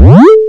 What?